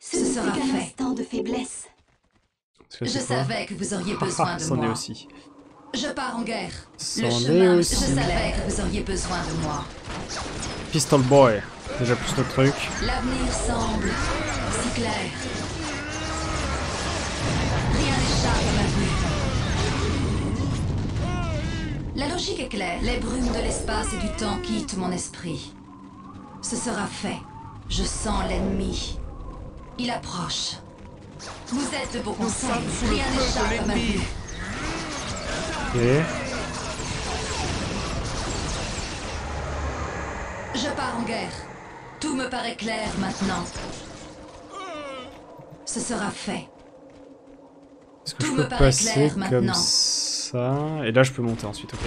Ce ne sera qu'un fait. instant de faiblesse. Je savais que vous auriez besoin de est moi. aussi. Je pars en guerre. Le chemin, aussi. je savais que vous auriez besoin de moi. Pistol Boy. Déjà plus notre truc. L'avenir semble si clair. Rien n'échappe à ma vue. La logique est claire. Les brumes de l'espace et du temps quittent mon esprit. Ce sera fait. Je sens l'ennemi. Il approche. Vous êtes de beaux conseils. Rien n'échappe à ma vue. Ok. Je pars en guerre. Tout me paraît clair maintenant. Ce sera fait. Est-ce que Tout je me peux paraît passer clair comme maintenant. ça Et là, je peux monter ensuite, ok.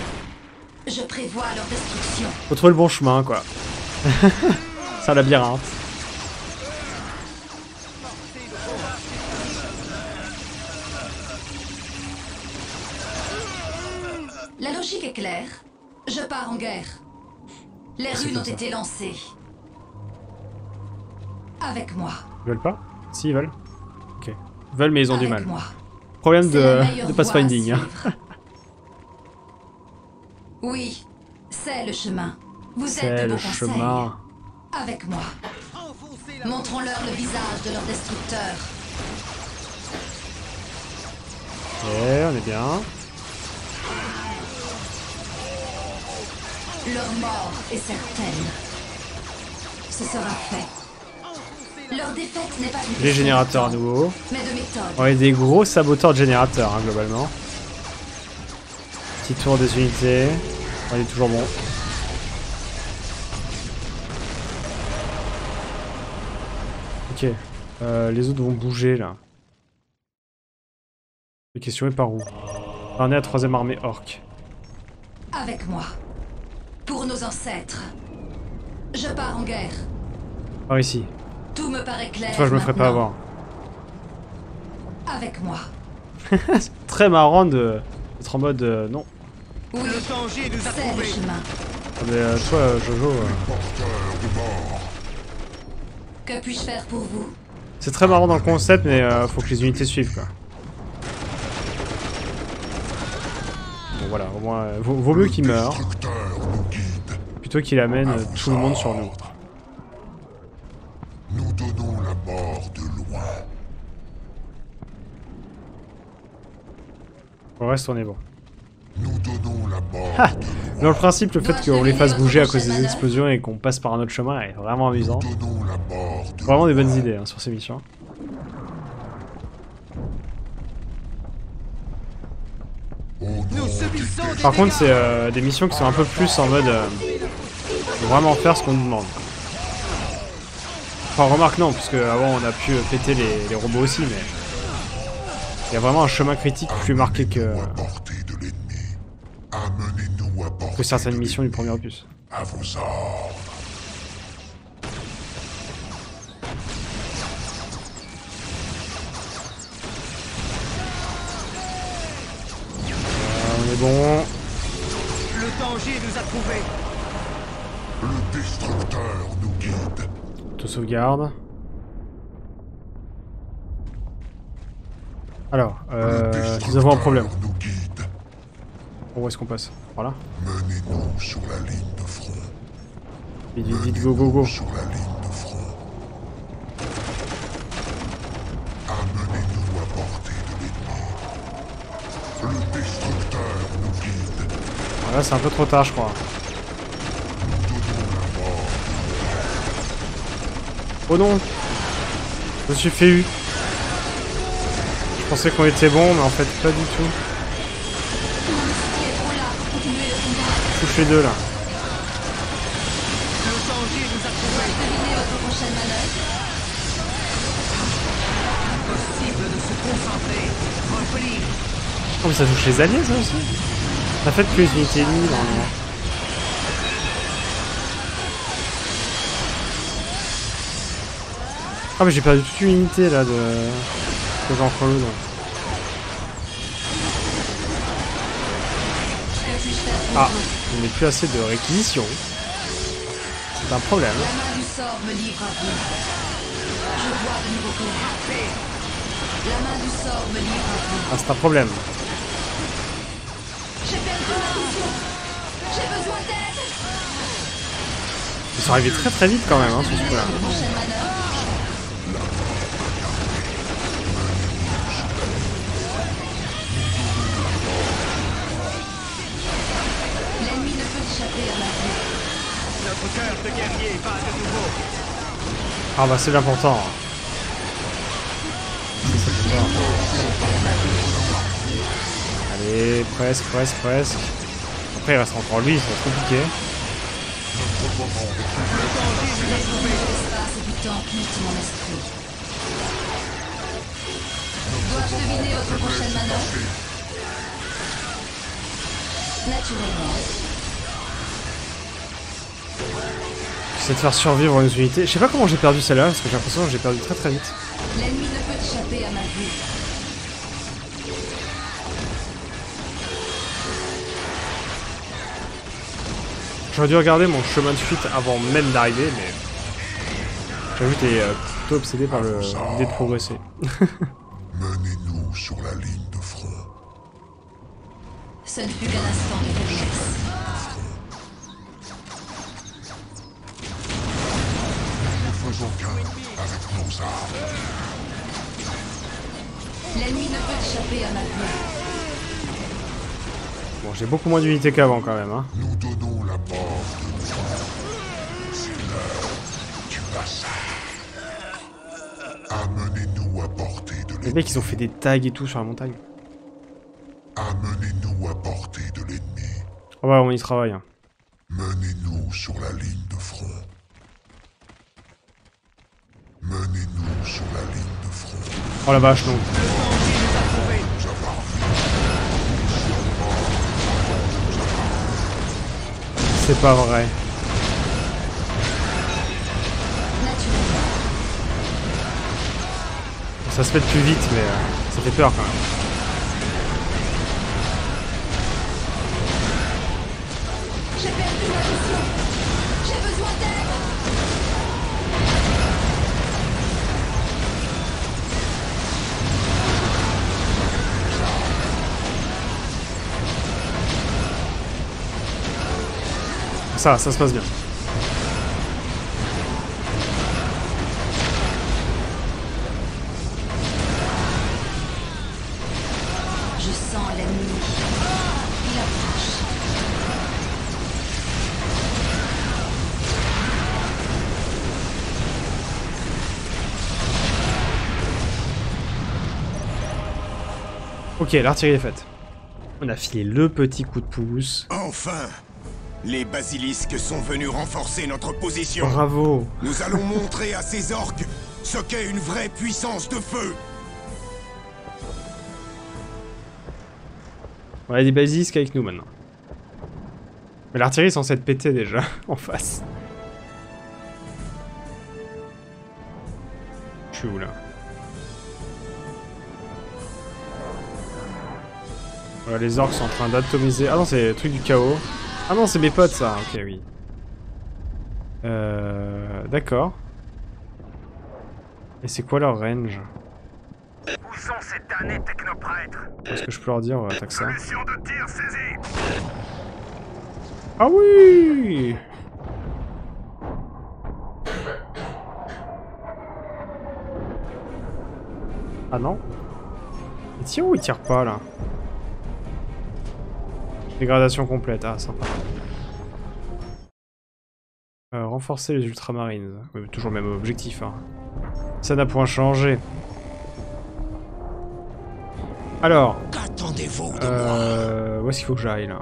Je prévois leur destruction. Faut trouver le bon chemin, quoi. C'est un labyrinthe. En guerre. Les runes ont ça. été lancées. Avec moi. Ils veulent pas Si, ils veulent. Ok. Ils veulent, mais ils ont du mal. moi. Problème de, de pathfinding. hein. oui, c'est le chemin. Vous êtes de le conseils. chemin. Avec moi. Montrons-leur le visage de leur destructeur. Ok, on est bien. Leur mort est certaine. Ce sera fait. Leur défaite n'est pas Les générateurs à nouveau. Mais de méthode. On est des gros saboteurs de générateurs, hein, globalement. Petit tour des unités. On est toujours bon. Ok. Euh, les autres vont bouger, là. La question est par où? On est à troisième armée orc. Avec moi. Pour nos ancêtres. Je pars en guerre. Par ici. Tout me paraît clair. Toi, je me ferai pas avoir. Avec moi. Très marrant de d'être en mode euh, non. Oui, Le danger nous a c'est le trouvés. chemin. Mais euh, toi, euh, Jojo, euh, Que puis-je faire pour vous? C'est très marrant dans le concept, mais euh, faut que les unités suivent quoi. Voilà, au moins, euh, vaut, vaut mieux qu'il meure plutôt qu'il amène euh, tout le monde sur nous. Nous donnons la mort de loin. Pour le reste, on est bon. Nous donnons la mort Ah. de loin. Dans le principe, le fait qu'on les fasse bouger à cause des explosions et qu'on passe par un autre chemin est vraiment amusant. Nous donnons la mort de Vraiment des loin. bonnes idées hein, sur ces missions. Au nom Nous du subissons des Par contre, c'est euh, des missions qui sont un peu plus en mode euh, vraiment faire ce qu'on nous demande. Enfin, remarque non, puisque avant on a pu péter les, robots aussi, mais il y a vraiment un chemin critique plus marqué que, que certaines missions du premier opus. À. bon. Le danger nous a trouvés. Le destructeur nous guide. Auto sauvegarde. Alors, euh, nous avons un problème. nous guide. Où est-ce qu'on passe? Par là Menez-nous sur la ligne de front. Vite, vite, vite, go, go, go. Sur la ligne Là, c'est un peu trop tard, je crois. Oh non Je me suis fait eu. Je pensais qu'on était bon, mais en fait, pas du tout. Les deux, là. Oh, mais ça touche les alliés, ça aussi Ça fait que les unités ennemies, normalement. Ah, mais j'ai perdu toute une unité, là, de... de faire pour Ah, il n'est plus assez de réquisition. C'est un problème. La main du sort J'ai besoin d'aide. Ils sont arrivés très très vite quand même, hein, sur ce coup-là. Prochaine manœuvre. L'ennemi ne peut échapper à ma vue. Notre cœur de guerrier bat de nouveau. Ah bah c'est l'important. Fort. Allez, presque, presque, presque. Après il reste encore lui, ça va être compliqué. J'essaie de faire survivre une unité. Je sais pas comment j'ai perdu celle-là, parce que j'ai l'impression que j'ai perdu très très vite. L'ennemi ne peut échapper à ma vue. J'aurais dû regarder mon chemin de fuite avant même d'arriver, mais... J'avoue que t'es euh, plutôt obsédé par le- l'idée de progresser. Menez-nous sur la ligne de front. Ce ne fut qu'un instant de faiblesse. Ne faisons qu'un avec nos armes. L'ennemi ne peut échapper à ma vue. Bon, j'ai beaucoup moins d'unités qu'avant quand même, hein. Nous donnons la mort de nous. C'est l'heure du. Amenez-nous à portée de Les l'ennemi. mecs, ils ont fait des tags et tout sur la montagne. Amenez-nous à portée de l'ennemi. Oh ouais, on y travaille. hein. Menez-nous sur la ligne de front. Menez-nous sur la ligne de front. Oh la vache, non. C'est pas vrai. Ça se fait plus vite, mais euh, ça fait peur quand même. Ça, ça se passe bien. Je sens l'ennemi. Il approche. Ok, l'artillerie est faite. On a filé le petit coup de pouce. Enfin Les basilisques sont venus renforcer notre position. Bravo Nous allons montrer à ces orques ce qu'est une vraie puissance de feu. On a des basilisques avec nous maintenant. Mais l'artillerie est censée être pétée déjà, en face. Je suis où là? Voilà, les orques sont en train d'atomiser. Ah non, c'est le truc du chaos. Ah non, c'est mes potes ça. Ok, oui. Euh. D'accord. Et c'est quoi leur range? Où sont ces damnés technoprêtres? Est-ce que je peux leur dire, ouais, attaque ça Mission de tir saisie Ah oui Ah non? Il tire ou il tire pas là? Dégradation complète, ah sympa. Euh, renforcer les ultramarines. Ouais, toujours le même objectif. Hein. Ça n'a point changé. Alors, Qu'attendez-vous de moi euh, où est-ce qu'il faut que j'aille là?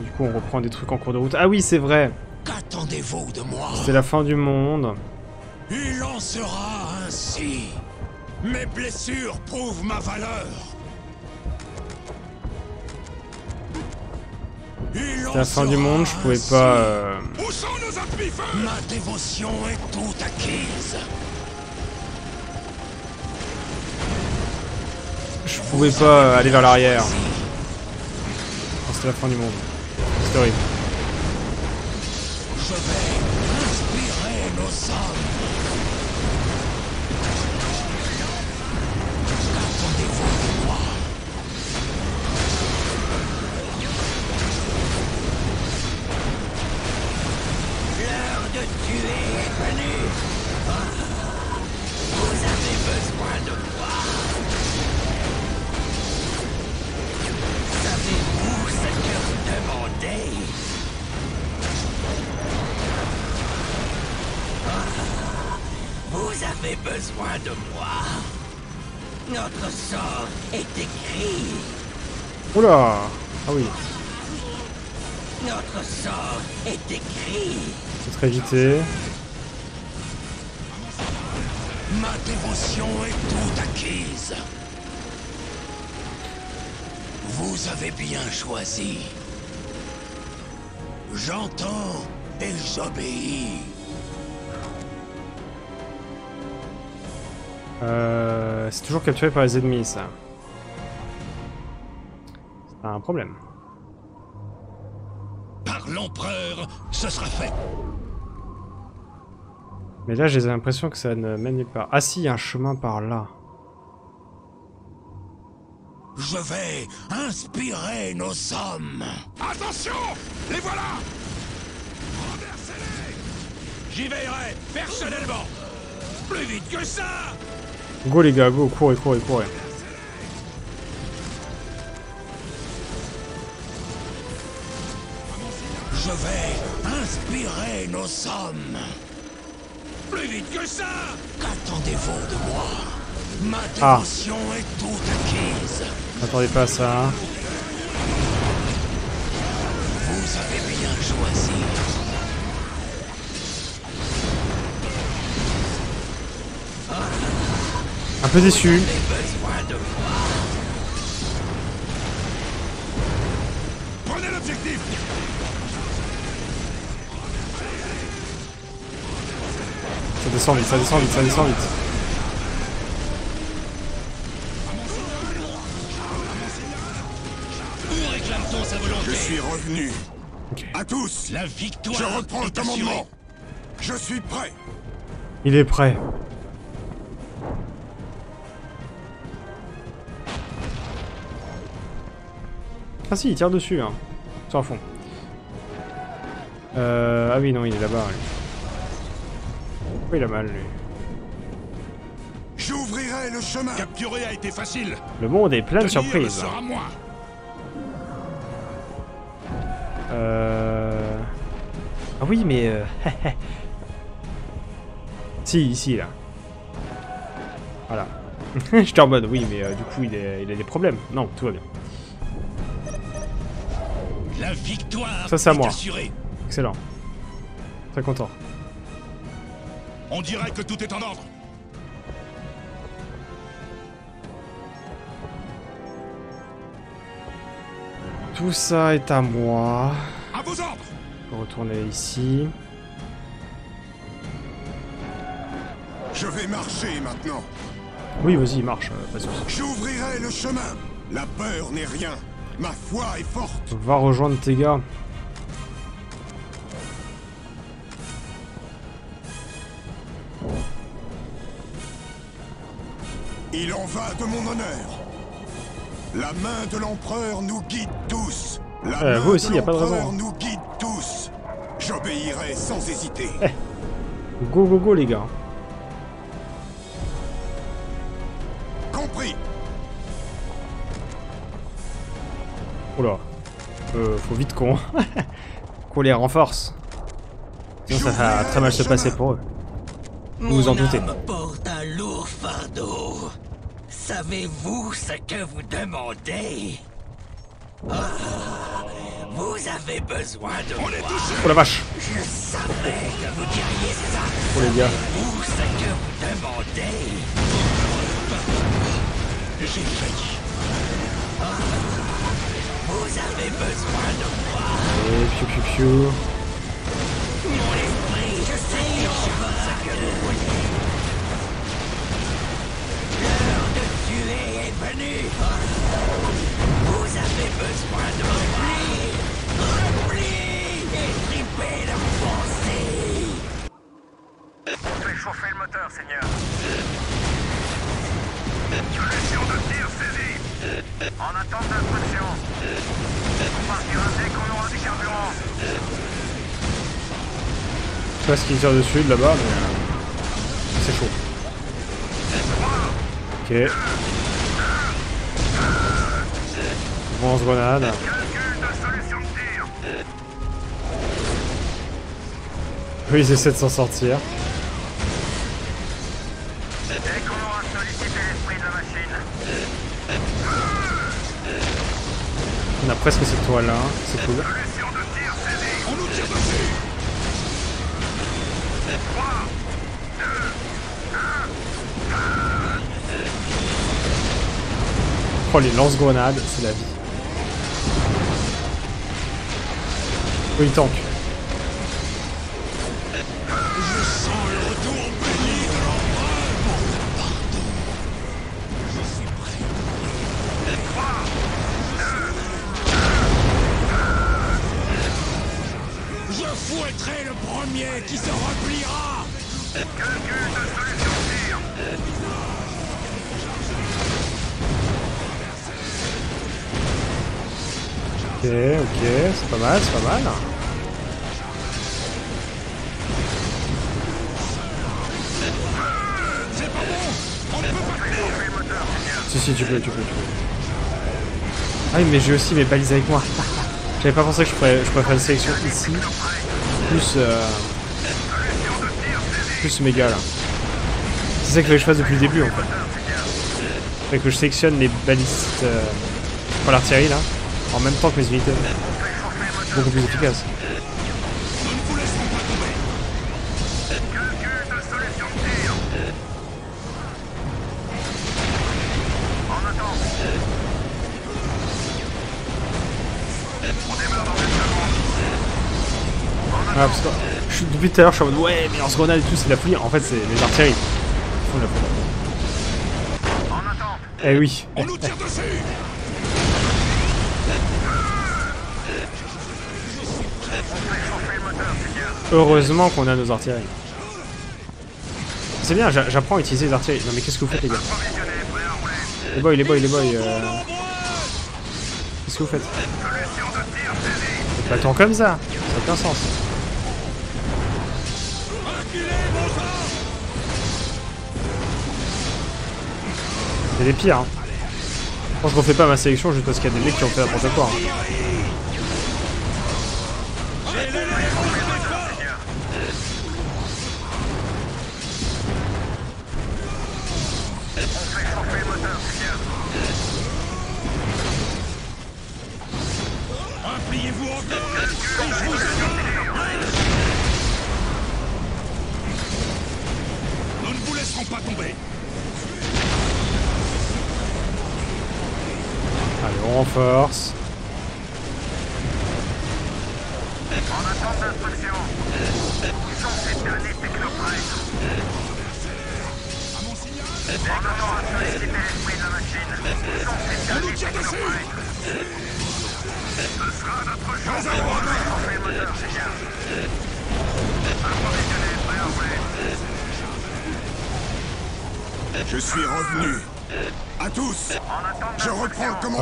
Du coup, on reprend des trucs en cours de route. Ah oui, c'est vrai. Qu'attendez-vous de moi C'est la fin du monde. Il en sera ainsi. Mes blessures prouvent ma valeur. C'est la fin du monde. Je pouvais pas. euh, Où sont nos appuis Ma dévotion est toute acquise. Je pouvais pas aller vers l'arrière. Oh, C'était la fin du monde. C'était horrible. Besoin de moi. Notre sort est écrit. Oula Ah oui, Notre sort est écrit. c'est très évité. Ma dévotion est toute acquise. Vous avez bien choisi. J'entends et j'obéis. Euh, c'est toujours capturé par les ennemis, ça. C'est un problème. Par l'empereur, ce sera fait. Mais là, j'ai l'impression que ça ne mène nulle part. Ah si, il y a un chemin par là. Je vais inspirer nos hommes. Attention Les voilà Renversez-les J'y veillerai personnellement. Plus vite que ça Go les gars, go, courez, courez, courez. Je vais inspirer nos hommes. Plus vite que ça Qu'attendez-vous de moi? Ma Ah. dévotion est toute acquise. M'attendez pas à ça. hein. Vous avez bien choisi. Un peu déçu. Prenez l'objectif Ça descend vite, ça descend vite, ça descend vite. Où réclame-t-on sa volonté Je suis revenu. Ok. À tous, La victoire je reprends le commandement. Je suis prêt. Il est prêt. Ah si, il tire dessus, hein. Sur fond. Euh... Ah oui, non, il est là-bas, lui. Pourquoi il a mal, lui J'ouvrirai le chemin. Capturer a été facile. Le monde est plein de surprises. sera moi. Euh... Ah oui, mais... euh, si, ici, là. Voilà. J'étais en mode, oui, mais euh, du coup, il, est- il a des problèmes. Non, tout va bien. La victoire Ça, c'est à moi. assurée. Excellent. Très content. On dirait que tout est en ordre. Tout ça est à moi. À vos ordres retourner ici. Je vais marcher maintenant. Oui, vas-y, marche, euh, pas de soucis. J'ouvrirai le chemin. La peur n'est rien. Ma foi est forte. Va rejoindre tes gars. Il en va de mon honneur. La main de l'empereur nous guide tous. La Euh, main vous aussi, de y a pas de l'empereur raison. nous guide tous. J'obéirai sans hésiter. Go, go, go, les gars. Oula. Euh, faut vite qu'on... qu'on les renforce. Sinon, ça va très mal se passer pour eux. Vous vous en doutez. âme porte un lourd fardeau. Savez-vous ce que vous demandez? Ah, Vous avez besoin de moi. Oh la vache Je savais que vous diriez ça. Oh les gars. Vous ce que vous demandez? J'ai failli. Vous avez besoin de moi. Et piou piou piou. Mon esprit, je sais ce que vous voulez. L'heure de tuer est venue. Vous avez besoin de repli. Repli et triper leurs pensées. Faites chauffer le moteur, Seigneur. Solution de tir saisie. En attente d'instruction. Je sais pas ce qu'ils tirent dessus de là-bas, mais... euh, C'est chaud. Ok. Lance grenade. Eux, ils essaient de s'en sortir. Presque cette toile là, c'est cool. solution de tir saisie. On nous tire dessus 3, Oh les lance-grenades, c'est la vie. Oh il tank. Ok, ok, c'est pas mal, c'est pas mal. Si, si, tu peux, tu peux, tu peux. Ah oui, mais j'ai aussi mes balises avec moi. J'avais pas pensé que je pourrais, je faire une sélection ici. Plus, euh, plus méga là. C'est ça que je fasse depuis le début en fait. Fait que je sélectionne les balistes euh, pour l'artillerie là, en même temps que mes unités. Beaucoup plus efficace. Ah, parce que je suis- depuis tout à l'heure je suis en mode ouais, mais lance-grenade et tout, c'est la folie. En fait, c'est les artilleries. Eh oui. On nous tire dessus Heureusement qu'on a nos artilleries. C'est bien, j'a- j'apprends à utiliser les artilleries. Non mais qu'est-ce que vous faites les gars. Les boys, les boys, les boys. euh, Qu'est-ce que vous faites Pas temps comme ça. Ça n'a aucun sens. C'est des pires. Hein. Je pense qu'on fait pas ma sélection juste parce qu'il y a des mecs qui ont fait n'importe quoi. hein. Nous ne vous laisserons pas tomber Allez, on renforce.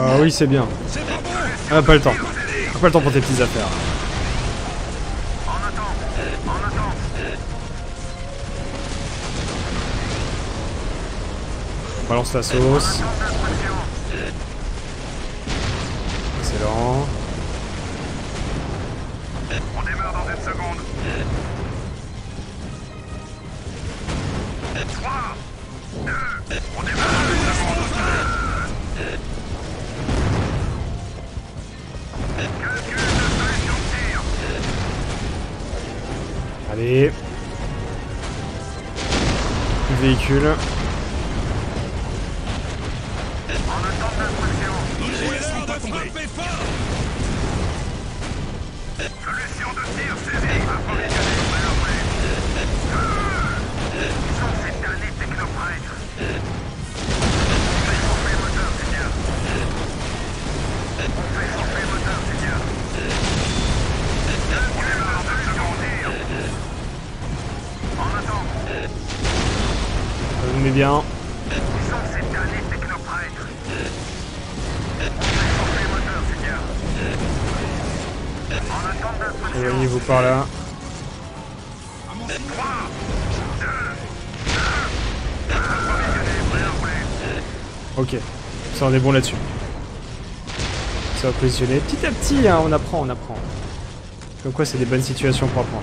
Ah oui, c'est bien. C'est pas le temps. On a pas le temps pour tes petites affaires. Balance la sauce. Excellent. On démarre dans une seconde. 3, 2, on démarre dans une seconde. Pas tomber Solution de tir saisie. Ça, on est bon là-dessus. Ça va positionner. Petit à petit, hein, on apprend, on apprend. Comme quoi, c'est des bonnes situations pour apprendre.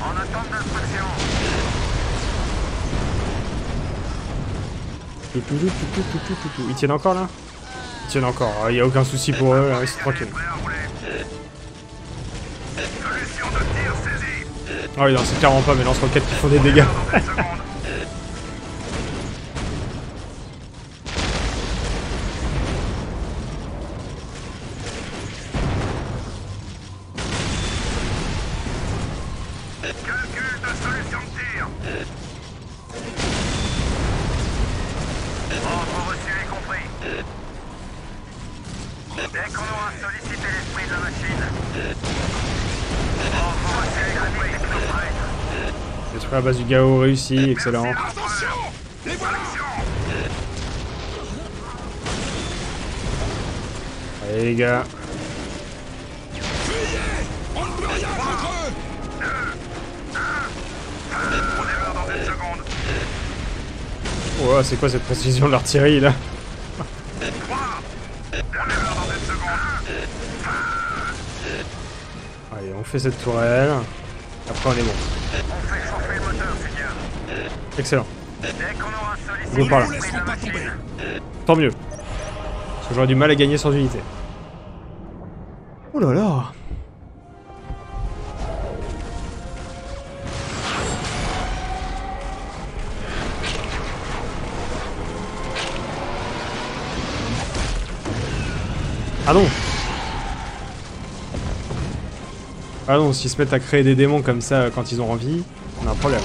En attente d'instruction. Tout, tout, tout, tout, tout, tout, tout, tout. Ils tiennent encore là? Ils tiennent encore, il n'y a aucun souci pour eux, là, ils sont tranquilles. Ah oui, non, c'est clairement pas mes lance-roquettes qui font des dégâts. Détruire la base du Gao réussi, excellent. Allez les gars. On. Oh, c'est quoi cette précision de l'artillerie là? Allez, on fait cette tourelle. Après on est bon. On fait chauffer le moteur, Seigneur. Excellent. Dès qu'on aura Go sollicité par là. Tant mieux. Parce que j'aurais du mal à gagner sans unité. Oh là là Ah non Ah non, s'ils se mettent à créer des démons comme ça quand ils ont envie, on a un problème.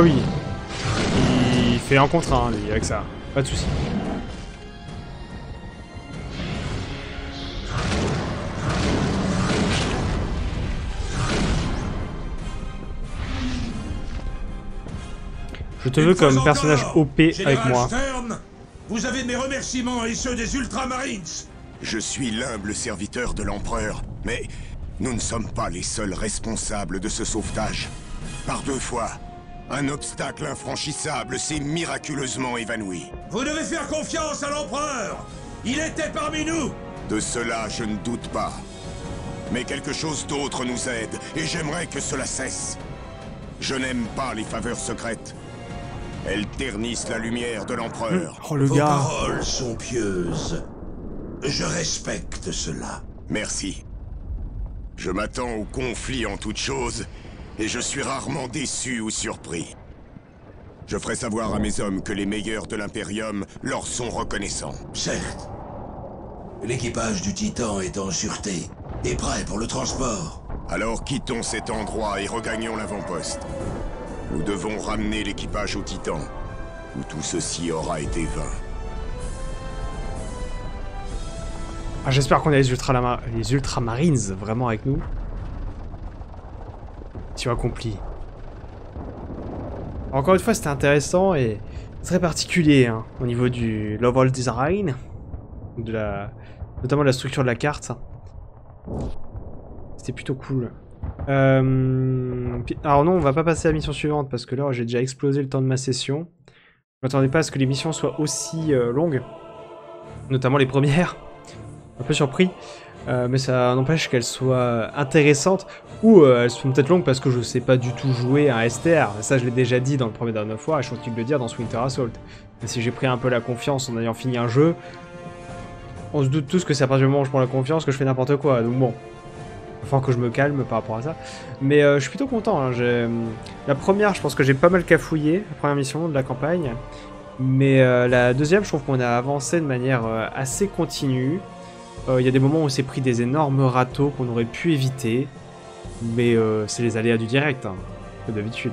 Ah oui. Il fait un contre un, lui, avec ça. Pas de soucis. Je te veux comme personnage OP avec moi. Stern, vous avez mes remerciements et ceux des Ultramarines. Je suis l'humble serviteur de l'Empereur, mais nous ne sommes pas les seuls responsables de ce sauvetage. Par deux fois, un obstacle infranchissable s'est miraculeusement évanoui. Vous devez faire confiance à l'Empereur. Il était parmi nous. De cela, je ne doute pas. Mais quelque chose d'autre nous aide, et j'aimerais que cela cesse. Je n'aime pas les faveurs secrètes. Elles ternissent la lumière de l'Empereur. Oh le Vos gars paroles sont pieuses. Je respecte cela. Merci. Je m'attends au conflit en toute chose, et je suis rarement déçu ou surpris. Je ferai savoir à mes hommes que les meilleurs de l'Imperium leur sont reconnaissants. Certes. L'équipage du Titan est en sûreté et prêt pour le transport. Alors quittons cet endroit et regagnons l'avant-poste. Nous devons ramener l'équipage au Titan, où tout ceci aura été vain. Ah, J'espère qu'on a les, ultralama- les Ultramarines vraiment avec nous. Mission accompli. Encore une fois, c'était intéressant et très particulier hein, au niveau du level design, de la, notamment de la structure de la carte. C'était plutôt cool. Euh, alors non, on va pas passer à la mission suivante parce que là j'ai déjà explosé le temps de ma session. Je m'attendais pas à ce que les missions soient aussi euh, longues, notamment les premières un peu surpris. Euh, mais ça n'empêche qu'elles soient intéressantes ou euh, elles sont peut-être longues parce que je sais pas du tout jouer à un STR. Ça, je l'ai déjà dit dans le premier of War et je continue de le dire dans ce Winter Assault. Si j'ai pris un peu la confiance en ayant fini un jeu, on se doute tous que c'est à partir du moment où je prends la confiance que je fais n'importe quoi. Donc bon, enfin que je me calme par rapport à ça. Mais euh, je suis plutôt content. hein. La première, je pense que j'ai pas mal cafouillé, la première mission de la campagne. Mais la deuxième, je trouve qu'on a avancé de manière assez continue. Euh, Il y a des moments où on s'est pris des énormes râteaux qu'on aurait pu éviter. Mais euh, c'est les aléas du direct, hein, comme d'habitude.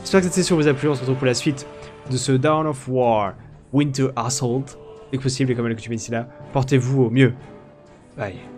J'espère que cette session vous a plu. On se retrouve pour la suite de ce Dawn of War Winter Assault. Dès que possible, et comme à l'accoutumée d'ici là, portez-vous au mieux. Bye.